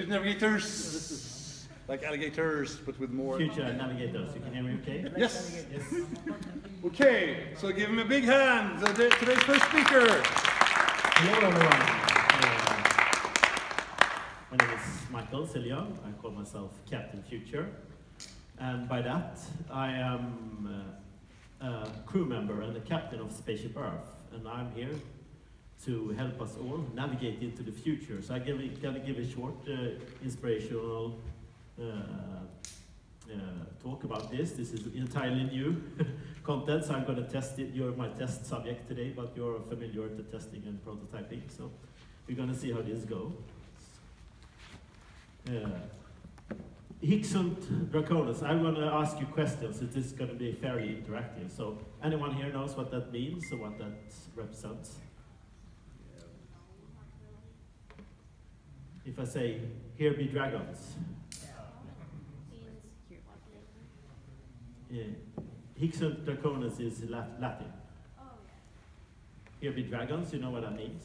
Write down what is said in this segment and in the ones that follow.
Future navigators. like alligators, but with more. Future navigators. You can hear me okay? Yes. Yes. Okay, so give him a big hand. Today's first speaker. Hello, everyone. My name is Michael Sillion. I call myself Captain Future. And by that, I am uh, a crew member and the captain of Spaceship Earth. And I'm here to help us all navigate into the future. So I'm going to give a short uh, inspirational uh, uh, talk about this. This is entirely new content, so I'm going to test it. You're my test subject today, but you're familiar to testing and prototyping, so we're going to see how this goes. Uh, Higgsund Draconis, I'm going to ask you questions. It is going to be fairly interactive. So anyone here knows what that means or what that represents? If I say, here be dragons, yeah. Hic Sunt Dracones is Latin. Here be dragons, you know what that means?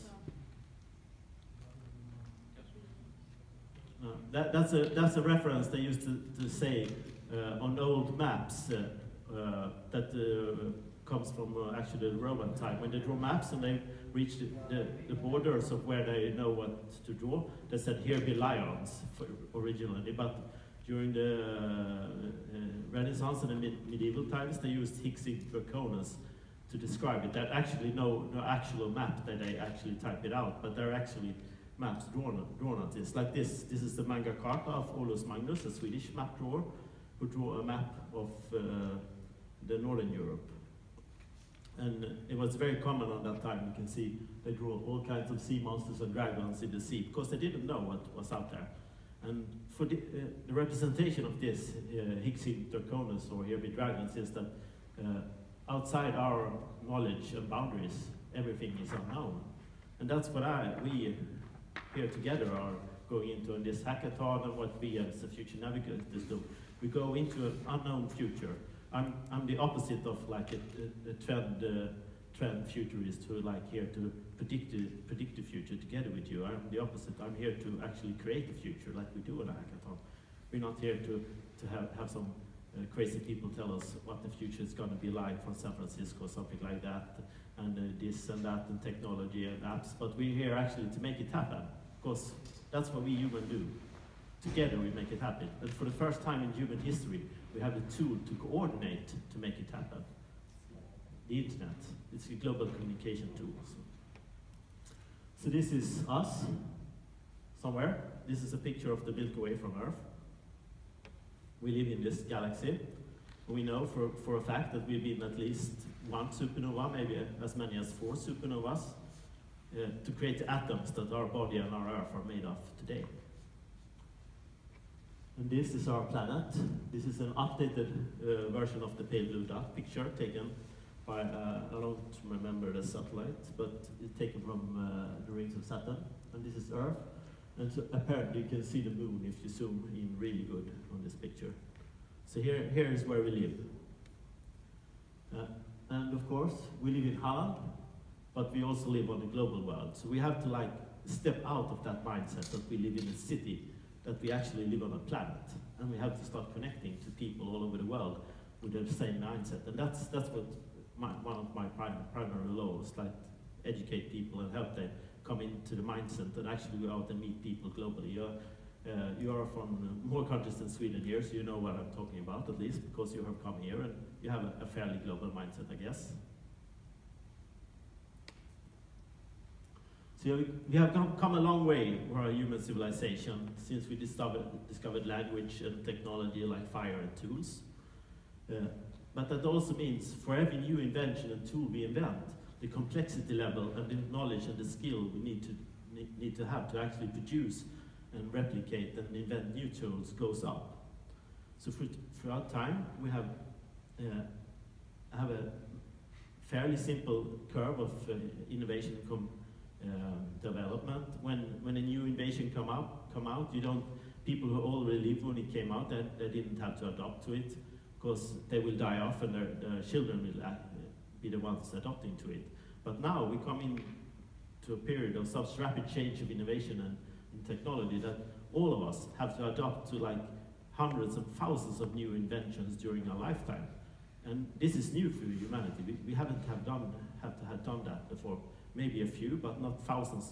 No, that, that's, a, that's a reference they used to, to say uh, on old maps uh, uh, that uh, comes from uh, actually the Roman time. When they draw maps and they reach the, the, borders of where they know what to draw, they said, here be lions originally. But during the uh, Renaissance and the mid- medieval times, they used Hic Sunt Dracones to describe it. There actually no, no actual map that they actually type it out, but there are actually maps drawn, drawn on this. Like this, this is the Manga Carta of Olaus Magnus, a Swedish map drawer, who drew a map of uh, the Northern Europe. And it was very common on that time. You can see they drew all kinds of sea monsters and dragons in the sea because they didn't know what was out there. And for the, uh, the representation of this, uh, Hic Sunt Dracones or here dragons, is that uh, outside our knowledge and boundaries, everything is unknown. And that's what I, we here together are going into in this hackathon and what we as the future navigators do. We go into an unknown future. I'm, I'm the opposite of like a, a, a trend, uh, trend futurist who like here to predict the, predict the future together with you. I'm the opposite. I'm here to actually create the future like we do in a hackathon. We're not here to, to have, have some uh, crazy people tell us what the future is going to be like for San Francisco, something like that, and uh, this and that, and technology and apps. But we're here actually to make it happen, because that's what we humans do. Together we make it happen. But for the first time in human history, we have the tool to coordinate to make it happen. The internet, it's a global communication tool. So, so this is us, somewhere. This is a picture of the Milky Way from Earth. We live in this galaxy. We know for, for a fact that we've been at least one supernova, maybe as many as four supernovas, uh, to create the atoms that our body and our Earth are made of today. And this is our planet. This is an updated uh, version of the pale blue dot picture taken by, uh, I don't remember the satellite, but it's taken from uh, the rings of Saturn. And this is Earth. And so apparently you can see the moon if you zoom in really good on this picture. So here, here is where we live. Uh, and of course, we live in Halland, but we also live on the global world. So we have to like step out of that mindset that we live in a city, that we actually live on a planet. And we have to start connecting to people all over the world with the same mindset. And that's, that's what my, one of my prim primary laws, like educate people and help them come into the mindset and actually go out and meet people globally. You're, uh, you are from more countries than Sweden here, so you know what I'm talking about at least, because you have come here and you have a, a fairly global mindset, I guess. So we have come, a long way for our human civilization since we discovered, discovered language and technology like fire and tools. Uh, but that also means for every new invention and tool we invent, the complexity level and the knowledge and the skill we need to, need to have to actually produce and replicate and invent new tools goes up. So throughout time, we have, uh, have a fairly simple curve of uh, innovation com, uh, development. When, when a new innovation come out, come out, you don't, people who already lived when it came out, they, they didn't have to adopt to it because they will die off and their, their children will be the ones adopting to it. But now we come in to a period of such rapid change of innovation and, and technology that all of us have to adapt to like hundreds and thousands of new inventions during our lifetime. And this is new for humanity. We, we haven't have done, have have done that before. Maybe a few, but not thousands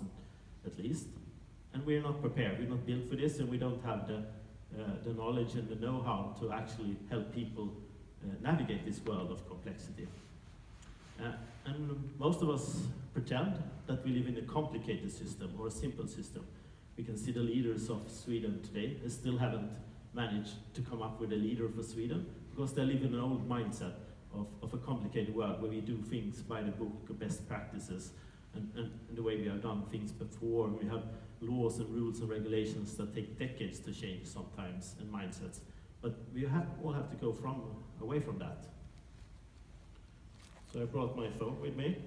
at least. And we're not prepared. We're not built for this, and we don't have the, uh, the knowledge and the know-how to actually help people uh, navigate this world of complexity. Uh, and most of us pretend that we live in a complicated system or a simple system. We can see the leaders of Sweden today, they still haven't managed to come up with a leader for Sweden because they live in an old mindset of, of a complicated world where we do things by the book, best practices, and, and, and, the way we have done things before. We have laws and rules and regulations that take decades to change sometimes and mindsets. But we have, all have to go from away from that. So I brought my phone with me.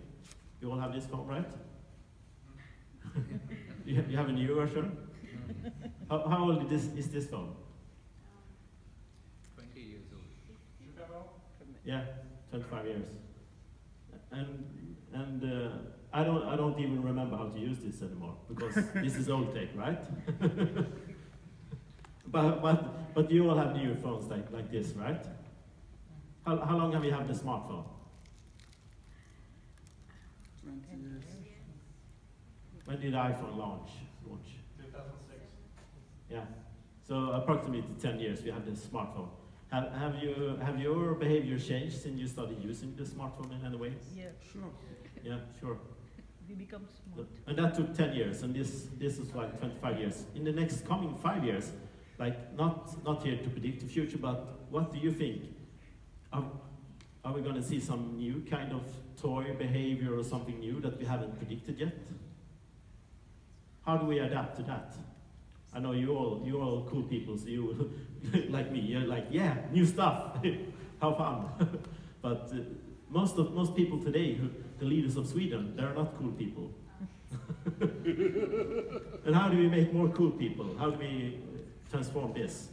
You all have this phone, right? you, you have a new version? How, how old is this, is this phone? 20 years old. Yeah, 25 years. And, and uh, I, don't, I don't even remember how to use this anymore because this is old tech, right? but, but, but you all have new phones like, like this, right? How, how long have you had the smartphone? 20 years. When did iPhone launch? launch? 2006. Yeah. So approximately 10 years we have the smartphone. Have, have, you, have your behavior changed since you started using the smartphone in any way? Yeah, Sure. Yeah, sure. We become smart. And that took 10 years, and this, this is like 25 years. In the next coming five years, like not, not here to predict the future, but what do you think? Are, are we going to see some new kind of toy behavior or something new that we haven't predicted yet? How do we adapt to that? I know you all, you're all cool people, so you, like me, you're like, yeah, new stuff, how fun. but uh, most of most people today, who, the leaders of Sweden, they're not cool people. and how do we make more cool people? How do we transform this?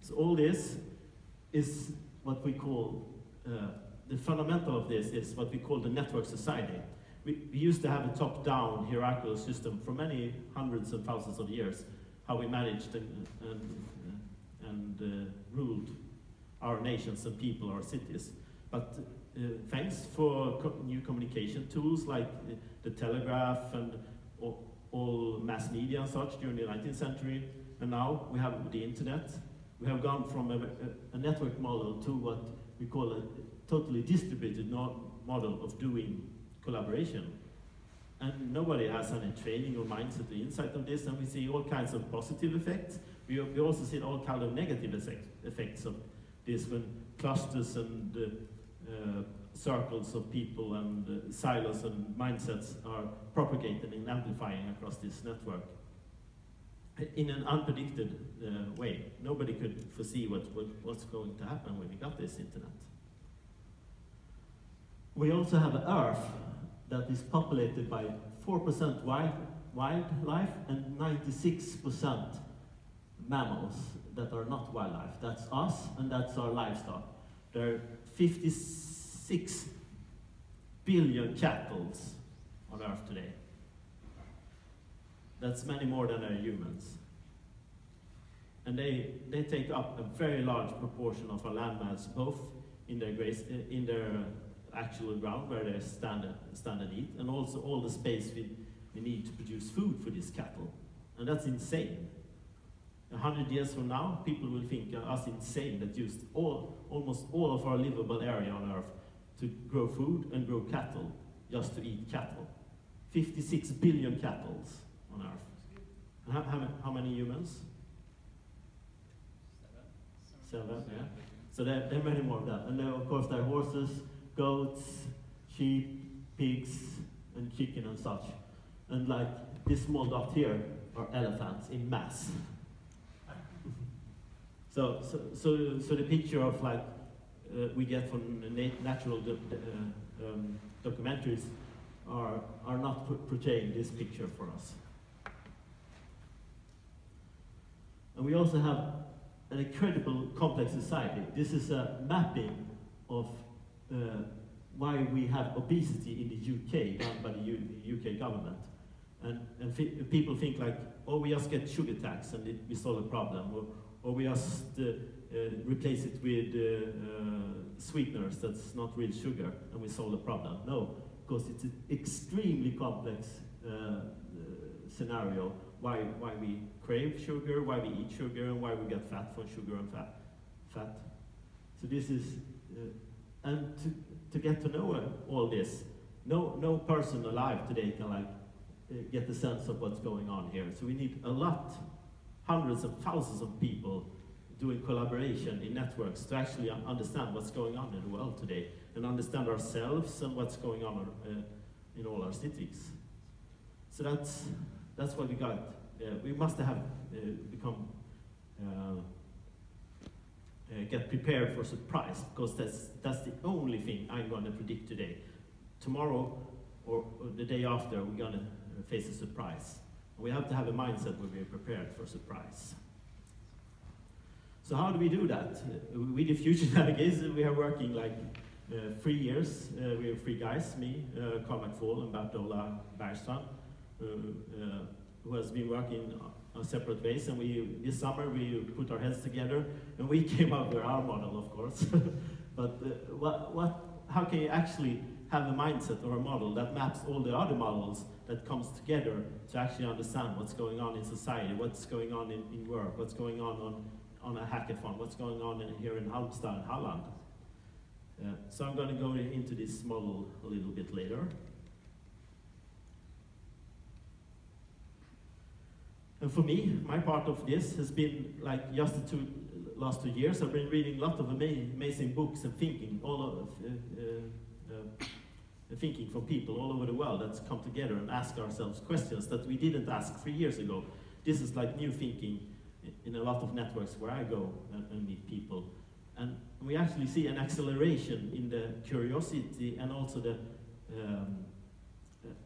So all this is what we call uh, the fundamental of this is what we call the network society. We, we used to have a top-down hierarchical system for many hundreds and thousands of years, how we managed and, and, and uh, ruled our nations and people, our cities. But thanks for co new communication tools like uh, the telegraph and all, all mass media and such during the 19th century, and now we have the internet. We have gone from a, a, a network model to what we call a totally distributed model of doing collaboration. And nobody has any training or mindset or insight of this, and we see all kinds of positive effects. We, we also see all kinds of negative effect, effects of this when clusters and uh, uh, circles of people and uh, silos and mindsets are propagated and amplifying across this network in an unpredicted uh, way. Nobody could foresee what, what, what's going to happen when we got this internet. We also have an Earth that is populated by 4% wild, wildlife and 96% mammals that are not wildlife. That's us and that's our livestock. There are 56 billion cattle on Earth today. That's many more than are humans. And they, they take up a very large proportion of our landmass, both in their, grace, in their actual ground where they stand, stand and eat, and also all the space we, we need to produce food for these cattle. And that's insane. A hundred years from now, people will think us insane that used all, almost all of our livable area on Earth to grow food and grow cattle, just to eat cattle. 56 billion cattle on Earth. How, how, how many humans? Seven. Seven, yeah. So there, there are many more of that. And then, of course, there are horses, goats, sheep, pigs, and chicken and such. And like this small dot here are elephants in mass. So, so, so, so the picture of like uh, we get from natural do uh, um, documentaries are, are not portraying this picture for us. And we also have an incredible complex society. This is a mapping of uh, why we have obesity in the UK done by the U UK government. And, and people think like, oh, we just get sugar tax and it, we solve the problem, or, or we just uh, replace it with uh, uh, sweeteners that's not real sugar and we solve the problem. No, because it's an extremely complex scenario why, why we crave sugar, why we eat sugar, and why we get fat from sugar and fat. fat. So this is, uh, and to, to get to know all this, no, no person alive today can like uh, get the sense of what's going on here. So we need a lot, hundreds of thousands of people doing collaboration in networks to actually understand what's going on in the world today and understand ourselves and what's going on uh, in all our cities. So that's that's what we got. Uh, we must have uh, become uh, uh, get prepared for surprise because that's that's the only thing I'm going to predict today. Tomorrow or, or the day after, we're going to face a surprise. We have to have a mindset where we're prepared for surprise. So how do we do that? With the Future Navigators, we are working like uh, three years. Uh, we have three guys, me, uh, Karl McFaul and Bert-Ola Bergstrand, uh, uh, who has been working on separate ways. And we, this summer we put our heads together and we came up with our model, of course. but uh, what, what, how can you actually have a mindset or a model that maps all the other models that comes together to actually understand what's going on in society, what's going on in, in work, what's going on on, on a hackathon, what's going on in, here in Halmstad, Halland. Uh, so I'm going to go into this model a little bit later. And for me, my part of this has been like just the two last two years. I've been reading a lot of ama- amazing books and thinking, all of uh, uh, thinking from people all over the world that's come together and ask ourselves questions that we didn't ask three years ago. This is like new thinking in a lot of networks where I go and, meet people. And we actually see an acceleration in the curiosity and also the, um,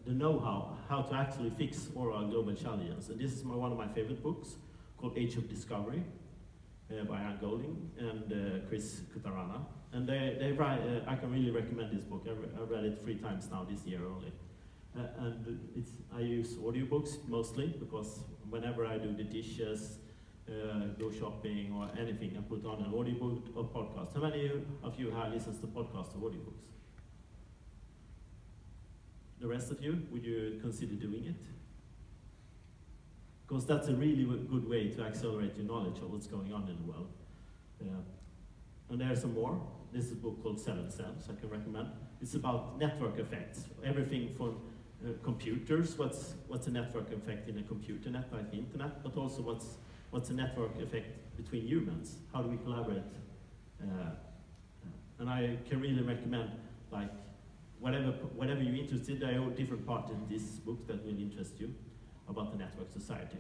the know-how, how to actually fix all our global challenges. And this is my, one of my favorite books called Age of Discovery uh, by Ian Goldin and uh, Chris Kutarna. And they, they write, uh, I can really recommend this book. I, re I read it three times now this year only. Uh, and it's, I use audiobooks mostly because whenever I do the dishes, uh, go shopping or anything, I put on an audiobook or podcast. How many of you have listens to podcasts or audiobooks? The rest of you, would you consider doing it? Because that's a really good way to accelerate your knowledge of what's going on in the world. Yeah. And there's some more. This is a book called Seventh Sense I can recommend. It's about network effects. Everything from uh, computers, what's, what's a network effect in a computer net like the internet, but also what's, what's a network effect between humans. How do we collaborate? Uh, and I can really recommend like whatever, whatever you're interested, there are different parts in this book that will interest you about the network society.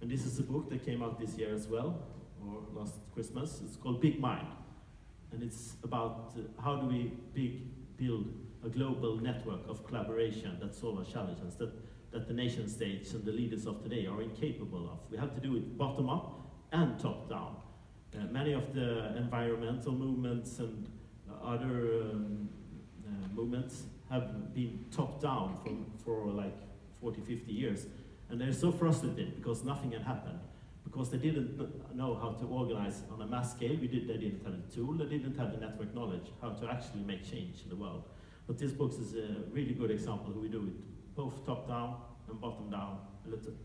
And this is a book that came out this year as well, or last Christmas. It's called Big Mind. And it's about uh, how do we big, build a global network of collaboration that solve our challenges that, that the nation states and the leaders of today are incapable of. We have to do it bottom up and top down. Uh, many of the environmental movements and other um, uh, movements have been top down from, for like 40, 50 years. And they're so frustrated because nothing had happened. Because they didn't know how to organize on a mass scale. We did, they didn't have a tool, they didn't have the network knowledge, how to actually make change in the world. But this book is a really good example how we do it, both top down and bottom down,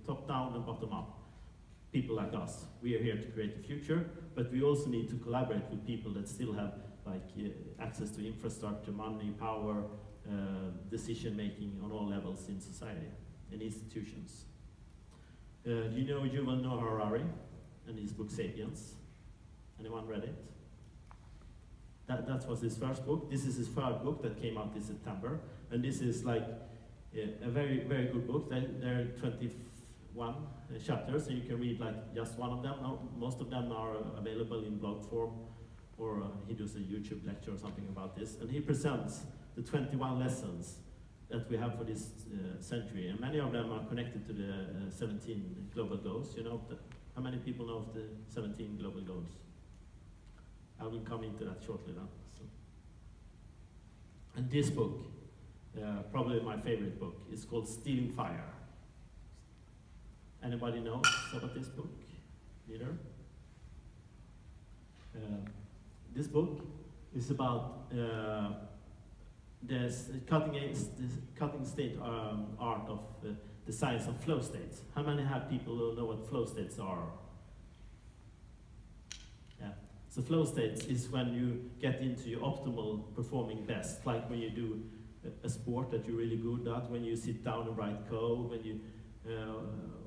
top down and bottom up. People like us, we are here to create the future, but we also need to collaborate with people that still have like uh, access to infrastructure, money, power, uh, decision making on all levels in society and institutions. Uh, do you know Yuval Noah Harari and his book Sapiens? Anyone read it? That, that was his first book. This is his third book that came out this September. And this is like a, a very, very good book. There, there are 21 chapters, so you can read like just one of them. Most of them are available in blog form, or uh, he does a YouTube lecture or something about this. And he presents the 21 lessons that we have for this uh, century, and many of them are connected to the uh, 17 global goals. You know, the, how many people know of the 17 global goals? I will come into that shortly now. So. And this book uh, probably my favorite book. is called Stealing Fire. Anybody knows about this book? Neither? Uh, this book is about the cutting, cutting state um, art of uh, the science of flow states. How many have people who know what flow states are? Yeah. So flow states is when you get into your optimal performing best, like when you do a, a sport that you're really good at, when you sit down and write code, when you uh,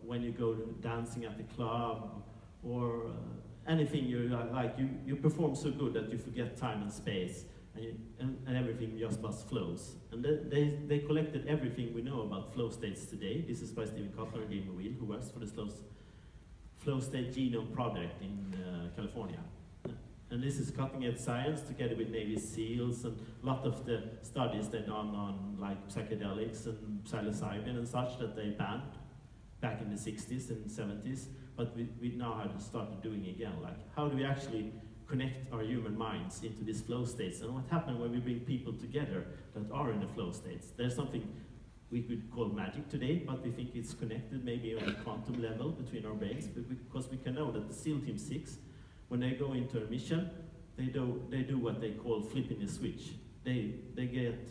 when you go dancing at the club, or uh, anything you like, you, you perform so good that you forget time and space, and, and, everything just flows. And they, they, they, collected everything we know about flow states today. This is by Steven Kotler and Jamie Wheal, who works for the Flow, flow State Genome Project in uh, California. And this is cutting edge science together with Navy SEALs and a lot of the studies they've done on like psychedelics and psilocybin and such that they banned back in the 60s and 70s, but we, we now have started doing again. Like, how do we actually connect our human minds into these flow states? And what happens when we bring people together that are in the flow states? There's something we could call magic today, but we think it's connected maybe on a quantum level between our brains, because we can know that the SEAL Team 6, when they go into a mission, they do, they do what they call flipping a switch. They, they get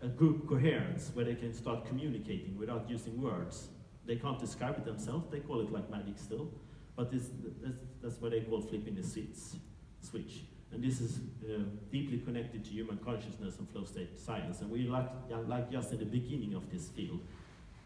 a group coherence where they can start communicating without using words they can't describe it themselves, they call it like magic still, but this, that's, that's what they call flipping the seats, switch. And this is uh, deeply connected to human consciousness and flow state science. And we like, like just in the beginning of this field.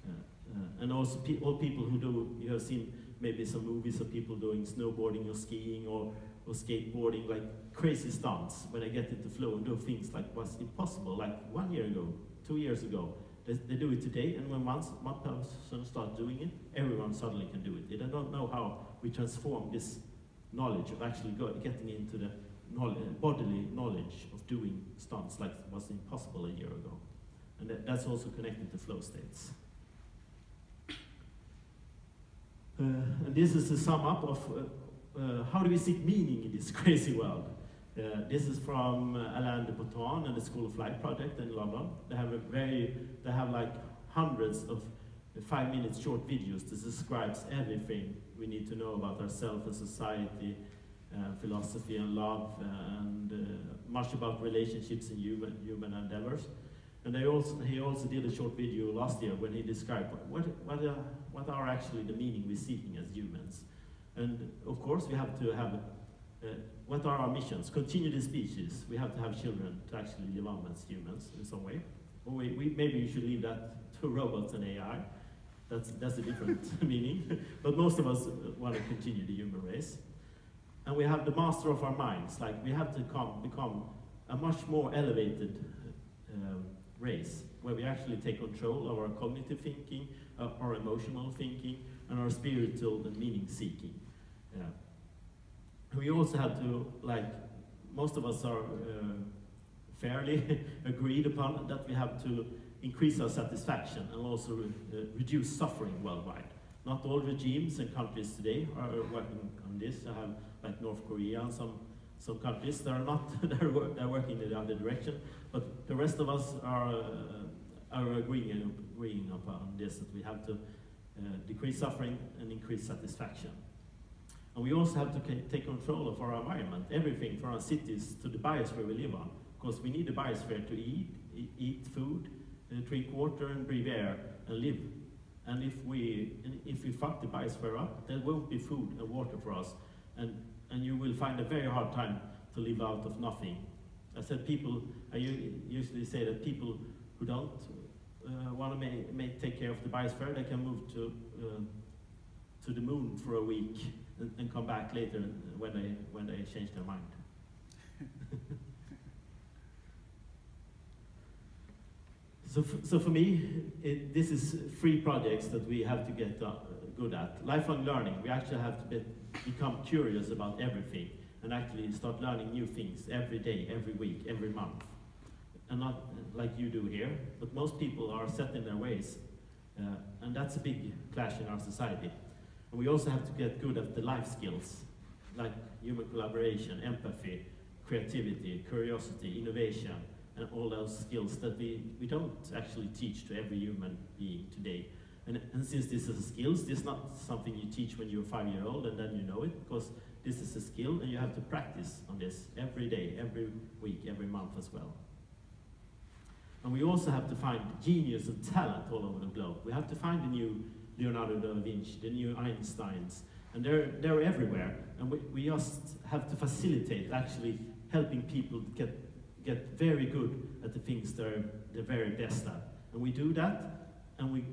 Uh, uh, and also pe all people who do, you have seen maybe some movies of people doing snowboarding or skiing or, or skateboarding, like crazy stunts when they get into flow and do things like was impossible, like one year ago, two years ago. They, they do it today, and when once one person starts doing it, everyone suddenly can do it. They don't know how we transform this knowledge of actually go, getting into the knowledge, bodily knowledge of doing stunts like was impossible a year ago. And that, that's also connected to flow states. Uh, and this is a sum up of uh, uh, how do we seek meaning in this crazy world. Uh, this is from uh, Alain de Botton and the School of Life project in London. They have a very, they have like hundreds of five minute short videos that describes everything we need to know about ourselves and society, uh, philosophy and love, and uh, much about relationships and human, human endeavors. And they also, he also did a short video last year when he described what, what, uh, what are actually the meaning we're seeking as humans. And of course we have to have uh, what are our missions? Continue the species. We have to have children to actually live on as humans in some way. Or we, we, maybe you should leave that to robots and AI. That's, that's a different meaning. but most of us want to continue the human race. And we have the master of our minds. Like we have to come, become a much more elevated um, race, where we actually take control of our cognitive thinking, uh, our emotional thinking, and our spiritual and meaning seeking. Yeah we also have to, like, most of us are uh, fairly agreed upon that we have to increase our satisfaction and also re uh, reduce suffering worldwide. Not all regimes and countries today are working on this. I have like North Korea and some some countries that are not they're, they're working in the other direction, but the rest of us are uh, are agreeing agreeing upon this that we have to uh, decrease suffering and increase satisfaction. And we also have to take control of our environment, everything from our cities to the biosphere we live on. Because we need the biosphere to eat, eat food, uh, drink water and breathe air and live. And if we, if we fuck the biosphere up, there won't be food and water for us. And, and you will find a very hard time to live out of nothing. I said people, I usually say that people who don't uh, want to may, may take care of the biosphere, they can move to, uh, to the moon for a week and, and come back later when they, when they change their mind. so, so for me, it, this is three projects that we have to get uh, good at. Lifelong learning, we actually have to be, become curious about everything and actually start learning new things every day, every week, every month. And not like you do here, but most people are set in their ways. Uh, and that's a big clash in our society. And we also have to get good at the life skills, like human collaboration, empathy, creativity, curiosity, innovation, and all those skills that we, we don't actually teach to every human being today. And, and since this is a skills, this is not something you teach when you're five year old and then you know it, because this is a skill and you have to practice on this every day, every week, every month as well. And we also have to find genius and talent all over the globe. We have to find the new Leonardo da Vinci, the new Einsteins, and they're, they're everywhere. And we, we just have to facilitate actually helping people get, get very good at the things they're, they're very best at. And we do that, and we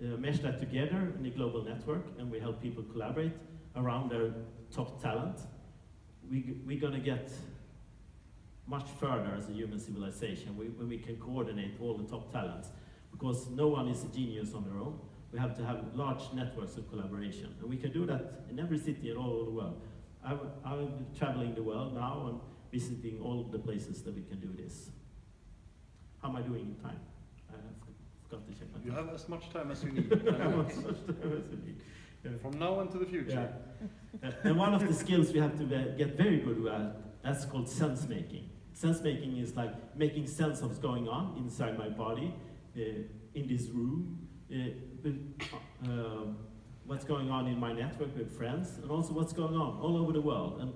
uh, mesh that together in a global network, and we help people collaborate around their top talent. We, we're to get much further as a human civilization we, when we can coordinate all the top talents, because no one is a genius on their own. We have to have large networks of collaboration, and we can do that in every city and all over the world. I'm, I'm traveling the world now and visiting all the places that we can do this. How am I doing in time? I forgot to check my time. You have as much time as you need. Yeah. From now into the future. Yeah. And one of the skills we have to get very good at, that's called sense making. Sense making is like making sense of what's going on inside my body, uh, in this room, uh, but, uh, what's going on in my network with friends, and also what's going on all over the world. And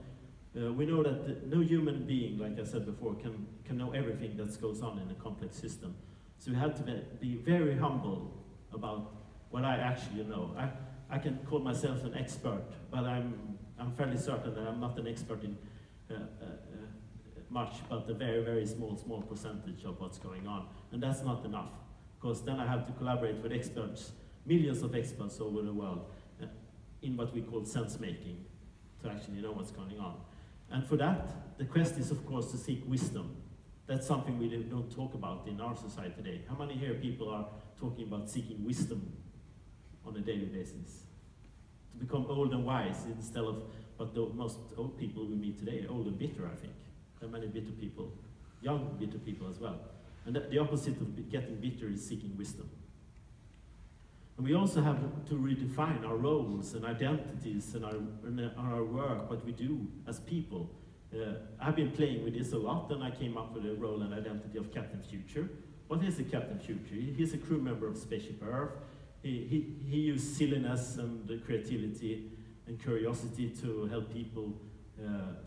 uh, we know that the, no human being, like I said before, can, can know everything that goes on in a complex system. So we have to be, be very humble about what I actually know. I, I can call myself an expert, but I'm, I'm fairly certain that I'm not an expert in uh, uh, uh, much, but a very, very small, small percentage of what's going on. And that's not enough, because then I have to collaborate with experts, millions of experts over the world, uh, in what we call sense making, to actually know what's going on. And for that, the quest is, of course, to seek wisdom. That's something we don't talk about in our society today. How many here people are talking about seeking wisdom on a daily basis. To become old and wise instead of what the most old people we meet today, old and bitter, I think. There are many bitter people, young bitter people as well. And the, opposite of getting bitter is seeking wisdom. And we also have to redefine our roles and identities and our, and our work, what we do as people. Uh, I've been playing with this a lot, and I came up with a role and identity of Captain Future. What is a Captain Future? He's a crew member of Spaceship Earth he, he, he used silliness and creativity and curiosity to help people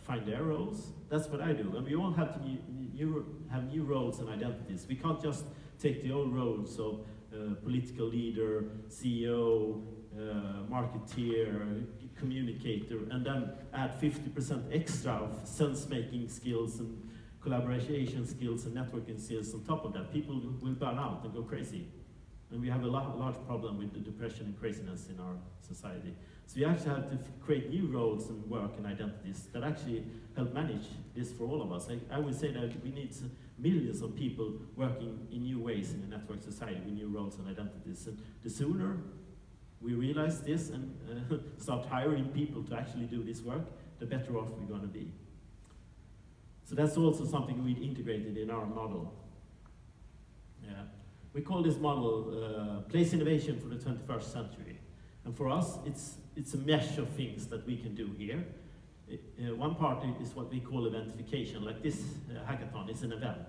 find their roles. That's what I do. And we all have to new, have new roles and identities. We can't just take the old roles of uh, political leader, CEO, uh, marketeer, communicator, and then add 50% extra of sense-making skills and collaboration skills and networking skills on top of that. People will burn out and go crazy. And we have a large problem with the depression and craziness in our society. So we actually have to create new roles and work and identities that actually help manage this for all of us. I, I would say that we need millions of people working in new ways in a network society with new roles and identities. And the sooner we realize this and uh, start hiring people to actually do this work, the better off we're going to be. So that's also something we integrated in our model. Yeah. We call this model uh, place innovation for the 21st century. And for us, it's, it's a mesh of things that we can do here. Uh, one part is what we call eventification, like this uh, hackathon is an event.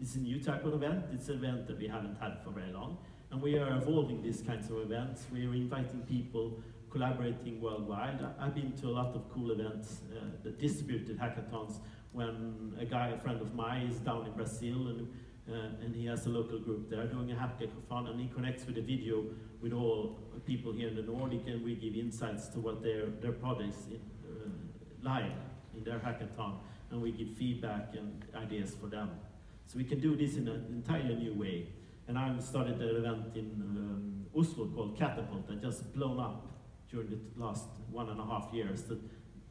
It's a new type of event, it's an event that we haven't had for very long. And we are evolving these kinds of events. We are inviting people, collaborating worldwide. I've been to a lot of cool events, uh, the distributed hackathons, when a guy, a friend of mine, is down in Brazil and and he has a local group there doing a hackathon and he connects with a video with all people here in the Nordic and we give insights to what their, their products in, uh, live in their hackathon and we give feedback and ideas for them. So we can do this in an entirely new way. And I started an event in um, Oslo called Katapult that just blown up during the last one and a half years. That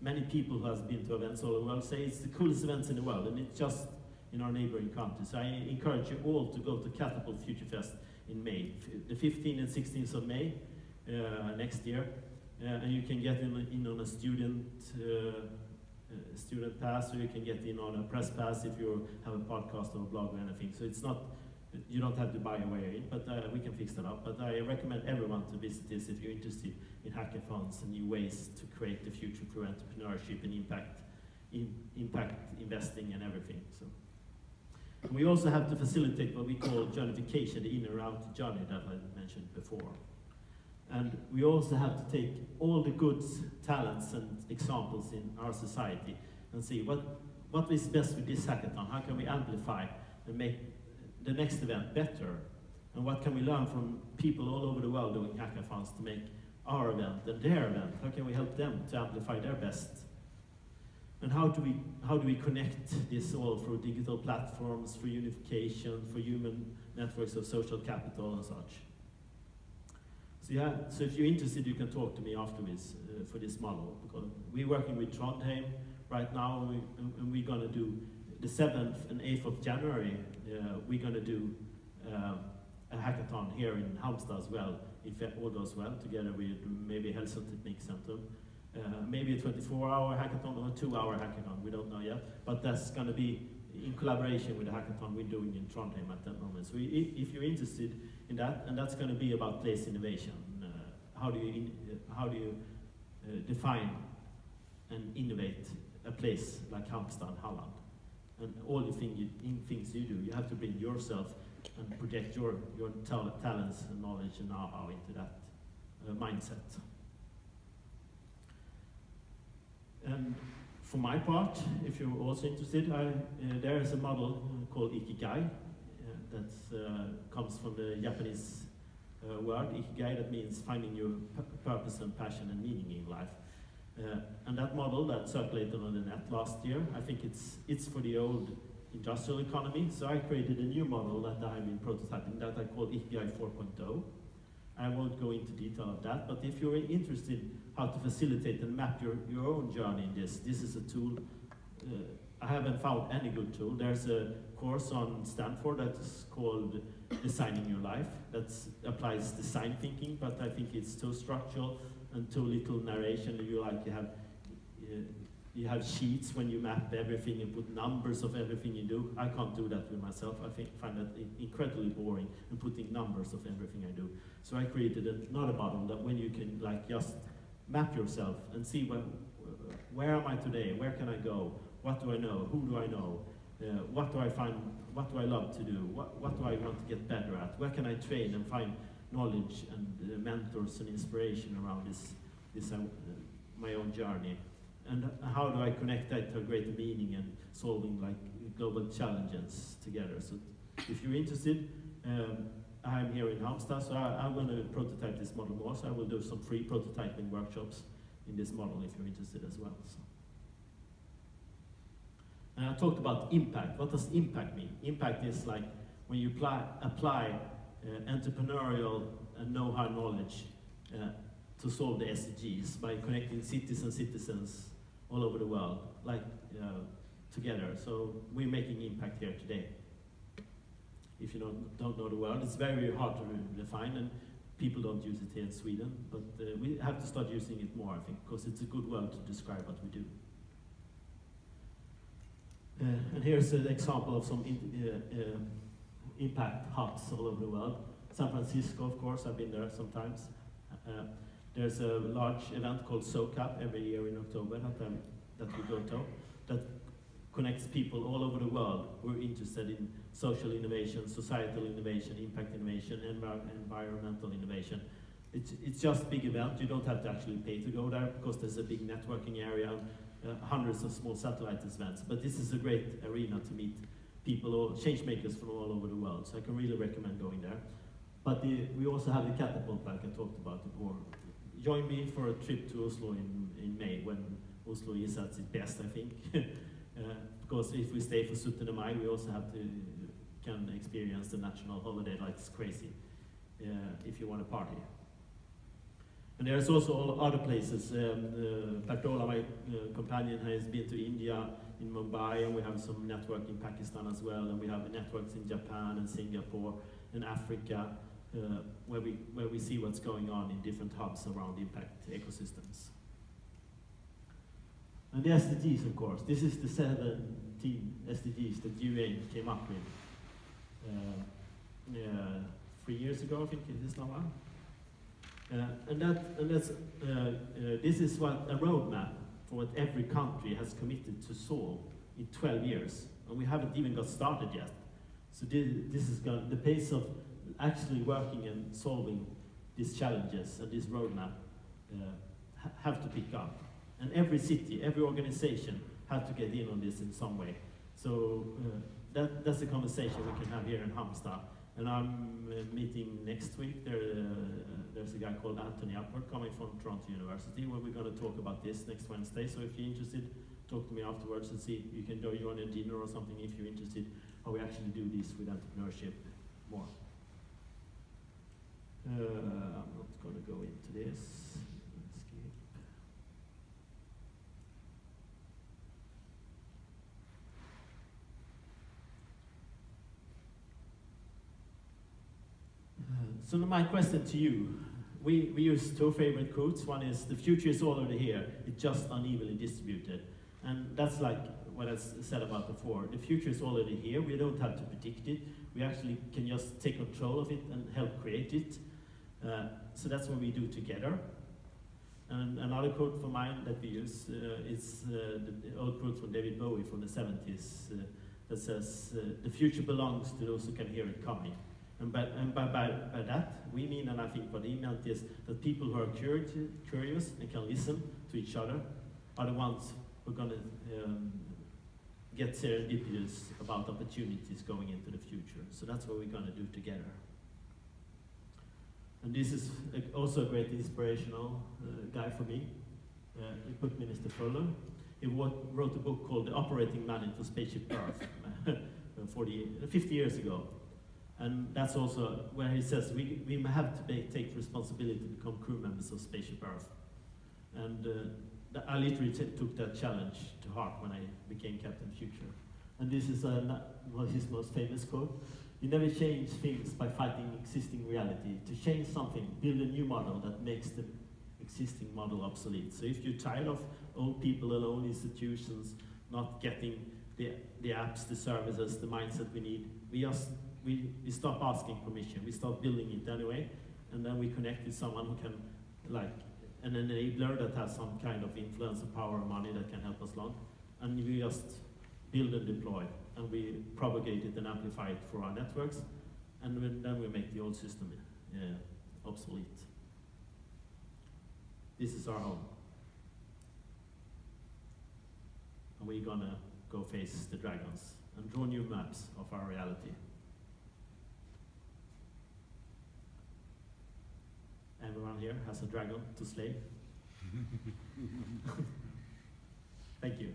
many people who have been to events all over the world say it's the coolest events in the world and it's just in our neighboring countries. So I encourage you all to go to Katapult Future Fest in May, the 15th and 16th of May uh, next year. Uh, and you can get in, in on a student uh, uh, student pass, or you can get in on a press pass if you have a podcast or a blog or anything. So it's not, you don't have to buy a way in, but uh, we can fix that up. But I recommend everyone to visit this if you're interested in hackathons and new ways to create the future through entrepreneurship and impact, in, impact investing and everything. So. We also have to facilitate what we call journification, the in and out journey that I mentioned before. And we also have to take all the good talents, and examples in our society and see what, what is best with this hackathon. How can we amplify and make the next event better? And what can we learn from people all over the world doing hackathons to make our event and their event? How can we help them to amplify their best? And how do we how do we connect this all through digital platforms, for unification, for human networks of social capital and such? So yeah, so if you're interested, you can talk to me afterwards uh, for this model because we're working with Trondheim right now, and, we, going to do the 7th and 8th of January. Uh, we're going to do uh, a hackathon here in Halmstad as well, if all goes well, together with maybe Hälsoteknikcentrum. Uh, maybe a 24-hour hackathon or a two-hour hackathon, we don't know yet, but that's going to be in collaboration with the hackathon we're doing in Trondheim at that moment. So if you're interested in that, and that's going to be about place innovation. Uh, how do you, in, uh, how do you uh, define and innovate a place like Halmstad, Halland? And all the thing you, things you do, you have to bring yourself and project your, your talents and knowledge and know-how into that uh, mindset. And for my part, if you're also interested, I, uh, there is a model called Ikigai uh, that uh, comes from the Japanese uh, word Ikigai that means finding your purpose and passion and meaning in life. Uh, and that model that circulated on the net last year, I think it's, it's for the old industrial economy. So I created a new model that I've been prototyping that I call Ikigai 4.0. I won't go into detail of that, but if you're interested how to facilitate and map your, your own journey in this, this is a tool. Uh, I haven't found any good tool. There's a course on Stanford that's called Designing Your Life that applies design thinking, but I think it's too structural and too little narration. You like you have uh, you have sheets when you map everything and put numbers of everything you do. I can't do that with myself. I think, find that incredibly boring and putting numbers of everything I do. So I created another model that when you can like just map yourself and see where, where am I today, where can I go, what do I know, who do I know, uh, what do I find, what do I love to do, what, what do I want to get better at, where can I train and find knowledge and uh, mentors and inspiration around this, this uh, my own journey? And how do I connect that to a greater meaning and solving like global challenges together. So if you're interested, um, I'm here in Halmstad, so I, am going to prototype this model more, so I will do some free prototyping workshops in this model if you're interested as well. So. And I talked about impact. What does impact mean? Impact is like when you apply, apply uh, entrepreneurial and know-how knowledge uh, to solve the SDGs by connecting cities and citizens all over the world, like uh, together. So we're making impact here today. If you don't, don't know the word, it's very hard to define, and people don't use it here in Sweden, but uh, we have to start using it more, I think, because it's a good word to describe what we do. Uh, and here's an example of some in, uh, uh, impact hubs all over the world. San Francisco, of course, I've been there sometimes. Uh, there's a large event called SOCAP every year in October that, um, that we go to, that connects people all over the world who are interested in social innovation, societal innovation, impact innovation, envir environmental innovation. It's, it's just big event. You don't have to actually pay to go there because there's a big networking area, uh, hundreds of small satellite events. But this is a great arena to meet people or change makers from all over the world. So I can really recommend going there. But the, we also have the catapult like I talked about before, join me for a trip to Oslo in, in May when Oslo is at its best, I think. uh, because if we stay for 17 Mai, we also have to can experience the national holiday like it's crazy uh, if you want to party. And there's also other places. Um, uh, my uh, companion, has been to India, in Mumbai, and we have some network in Pakistan as well, and we have networks in Japan and Singapore and Africa uh, where, we, where we see what's going on in different hubs around impact ecosystems. And the SDGs, of course. This is the 17 SDGs that UN came up with three years ago, I think it is now. And that, and that's, uh, this is what a roadmap for what every country has committed to solve in 12 years. And we haven't even got started yet. So this, this is going, the pace of actually working and solving these challenges and this roadmap uh, ha- have to pick up. And every city, every organization have to get in on this in some way. So uh, that, that's a conversation we can have here in Halmstad. And I'm uh, meeting next week. There, uh, there's a guy called Anthony Upward coming from Toronto University where we're going to talk about this next Wednesday. So if you're interested, talk to me afterwards and see if you can join you on a dinner or something if you're interested how we actually do this with entrepreneurship more. Uh, I'm not going to go into this. Skip. Uh, So my question to you, we, we use two favorite quotes. One is, the future is already here, it's just unevenly distributed. And that's like what I said about before. The future is already here, we don't have to predict it. We actually can just take control of it and help create it. Uh, so that's what we do together. And another quote for mine that we use uh, is uh, the old quote from David Bowie from the 70s uh, that says, uh, The future belongs to those who can hear it coming. And, by, and by, by, by that, we mean, and I think what he meant is that people who are curious, curious and can listen to each other are the ones who are going to um, get serendipitous about opportunities going into the future. So that's what we're going to do together. And this is also a great inspirational uh, guy for me, uh, Buckminster Fuller. He wrote, a book called The Operating Manual for Spaceship Earth 40, 50 years ago. And that's also where he says we, we have to take responsibility to become crew members of Spaceship Earth. And uh, I literally took that challenge to heart when I became Captain Future. And this is na- well, his most famous quote. You never change things by fighting existing reality. To change something, build a new model that makes the existing model obsolete. So if you're tired of old people and old institutions not getting the, the apps, the services, the mindset we need, we just we, we stop asking permission. We start building it anyway, and then we connect with someone who can, like, an enabler that has some kind of influence or power or money that can help us along, and we just build and deploy, and we propagate it and amplify it for our networks, and then we make the old system uh, obsolete. This is our home. And we're gonna go face the dragons and draw new maps of our reality. Everyone here has a dragon to slay. Thank you.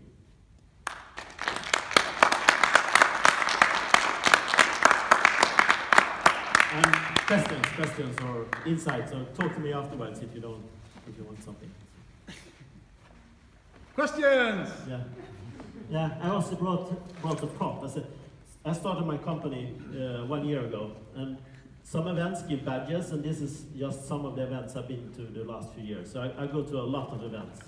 And questions, questions or insights, or talk to me afterwards if you don't, if you want something. Questions? Yeah. Yeah, I also brought, brought a prop. I said, I started my company uh, one year ago, and some events give badges, and this is just some of the events I've been to the last few years. So I, I go to a lot of events.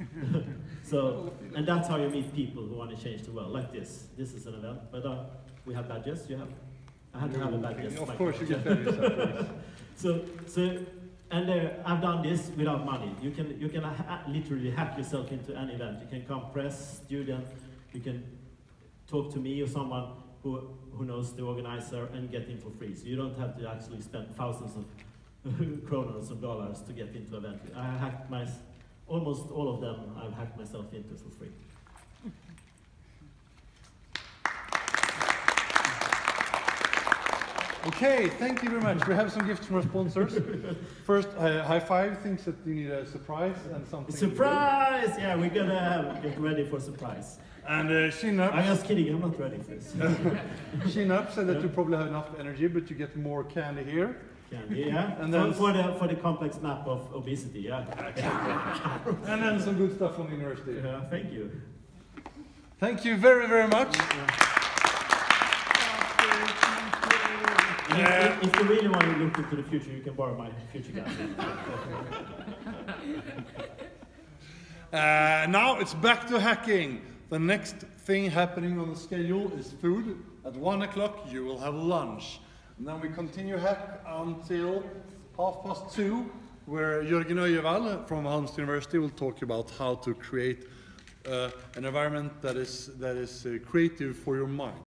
so, and that's how you meet people who want to change the world, like this. This is an event, but uh, we have badges. You have, I had to have a badge. Of course you get badges. So, so, and uh, I've done this without money. You can, you can ha- literally hack yourself into any event. You can come press, student, you can talk to me or someone who, who knows the organizer and get in for free. So you don't have to actually spend thousands of kroners of dollars to get into event. I hacked my, almost all of them I've hacked myself into for free. Okay, thank you very much. We have some gifts from our sponsors. First, uh, high five thinks that you need a surprise and something. Surprise! Yeah, we're gonna get ready for surprise. And uh, Chin Up, I'm just kidding, I'm not ready for this. Chin Up said that you probably have enough energy, but you get more candy here. Candy, yeah. And for, then- for the for the complex map of obesity, yeah. And then some good stuff from the university. Yeah, thank you. Thank you very, very much. Yeah. if, if you really want to look into the future, you can borrow my future guide. Uh, now it's back to hacking. The next thing happening on the schedule is food. At one o'clock, you will have lunch. And then we continue hack until half past two, where Jörgen Öjevall from Halmstad University will talk about how to create uh, an environment that is, that is uh, creative for your mind.